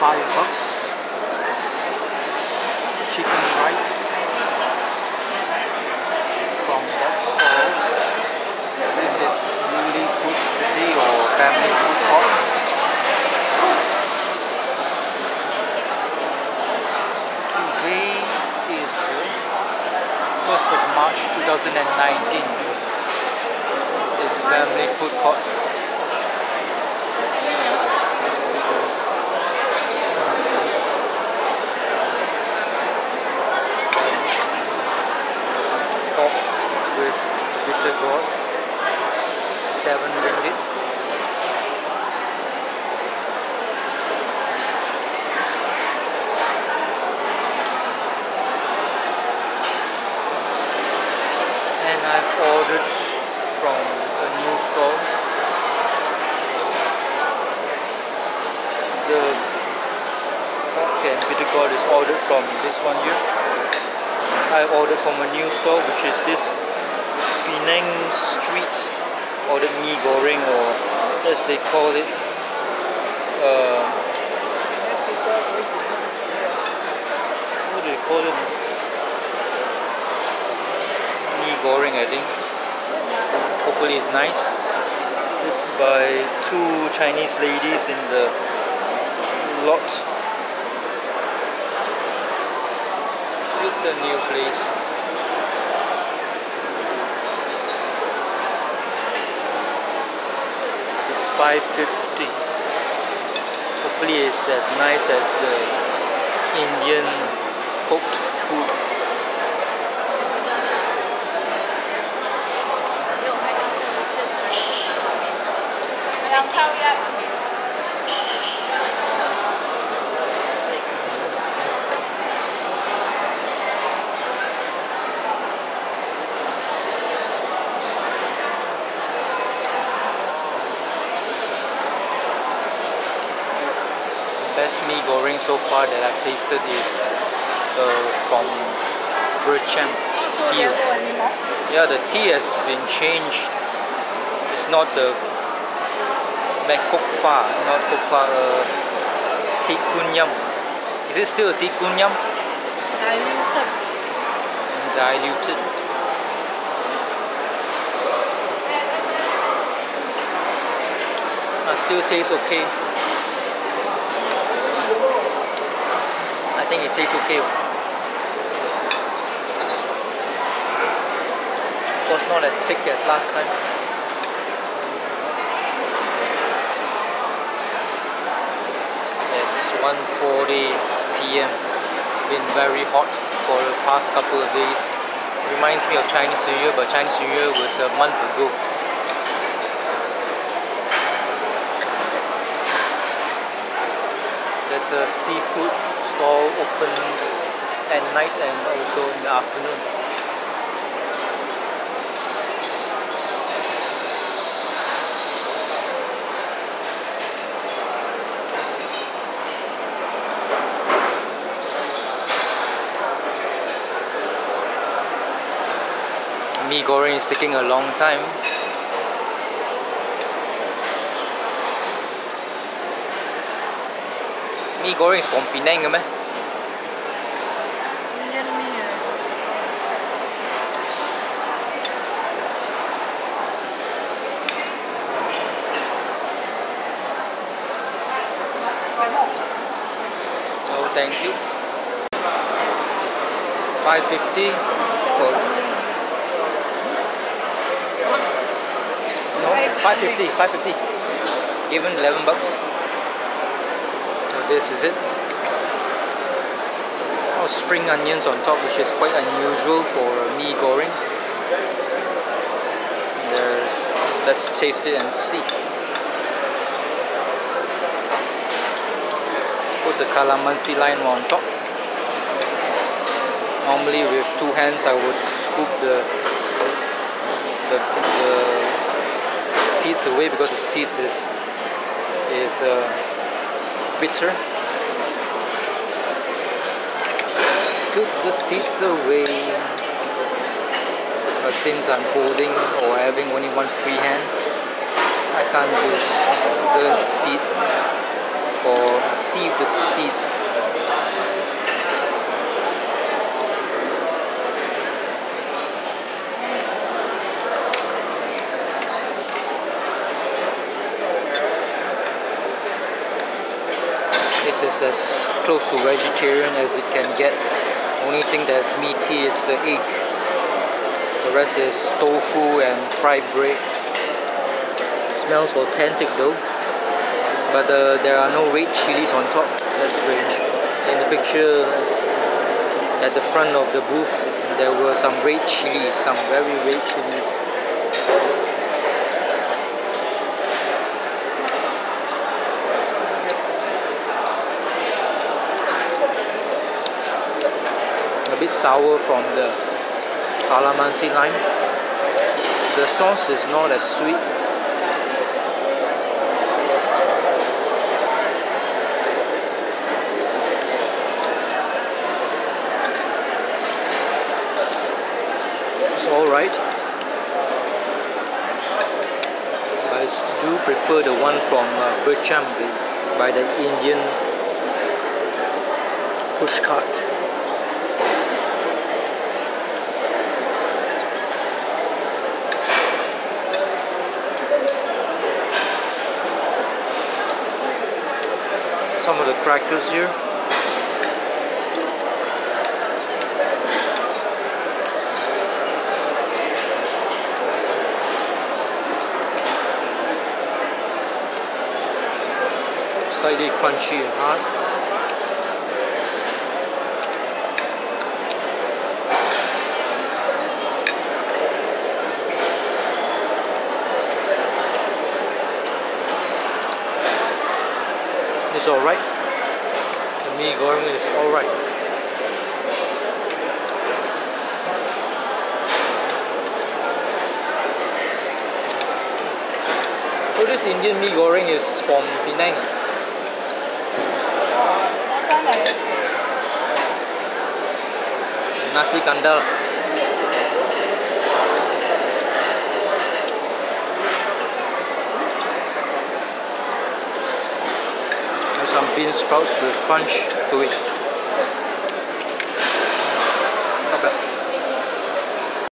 five bucks. Chicken rice from that stall. This is Yuli Food City or Family Food Court. Today is 1st of March 2019. This Family Food Court. pork with bitter gourd, 7 ringgit. And I've ordered from a new store. The pork gourd is ordered from this one here. I ordered from a new store which is this Penang Street ordered mee goreng or as they call it. Uh, what do they call it? Mee goreng I think. Hopefully it's nice. It's by two Chinese ladies in the lot It's a new place. It's 550. Hopefully it's as nice as the Indian cooked food. I'll tell you. So far that I've tasted is uh, from Bercham Field. Yeah, the tea has been changed. It's not the Mekok Fa, not Kok Fa, uh, Tikunyam. Is it still a Tikunyam? Diluted. Diluted. Uh, still tastes okay. Think it tastes okay. Of course, not as thick as last time. It's 1:40 p.m. It's been very hot for the past couple of days. Reminds me of Chinese New Year, but Chinese New Year was a month ago. That seafood stall opens at night and also in the afternoon. Mee goreng is taking a long time. Mee goreng is from Penang ke meh? Indian một. Oh, thank you. 550 for No, 550, 550. Given 11 bucks. This is it. Oh, spring onions on top, which is quite unusual for a mee goreng. There's, let's taste it and see. Put the calamansi lime on top. Normally with two hands I would scoop the the, the seeds away because the seeds is is uh, bitter. Scoop the seeds away. But since I'm holding or having only one free hand, I can't use the seeds or sieve the seeds. This is as close to vegetarian as it can get. Only thing that's meaty is the egg. The rest is tofu and fried bread. Smells authentic though. But uh, there are no red chilies on top. That's strange. In the picture at the front of the booth, there were some red chilies, some very red chilies. Bit sour from the calamansi lime. The sauce is not as sweet It's alright. I do prefer the one from uh, Bercham by the Indian pushcart. Some of the crackers here. slightly crunchy and hard. It's alright. The mee goreng is alright. So this Indian mee goreng is from Penang. Last time I nasi kandar. Bean sprouts with punch to it.